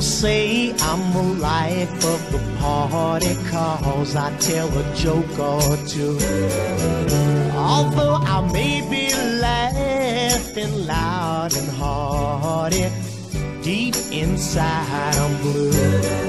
say I'm the life of the party cause I tell a joke or two. Although I may be laughing loud and hearty, deep inside I'm blue.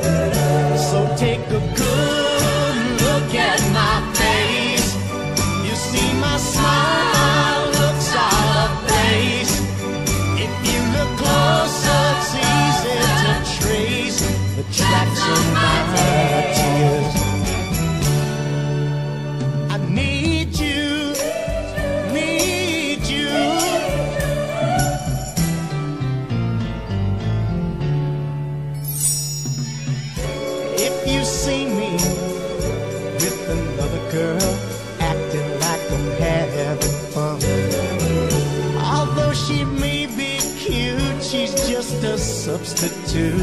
A substitute.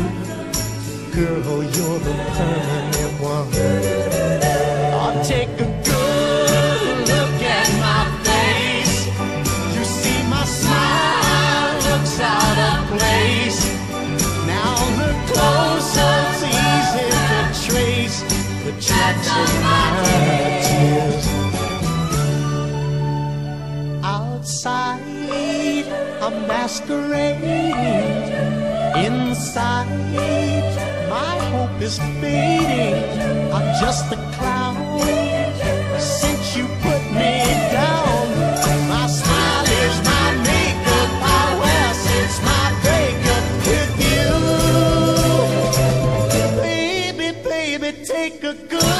Girl, you're the permanent one. I'll take a good look at my face. You see my smile looks out of place. Now look closer, it's easy to trace the tracks of my tears. Outside, a masquerade. Inside, my hope is fading. I'm just a clown. Since you put me down, my smile is my makeup. I wear since my breakup with you. Baby, baby, take a good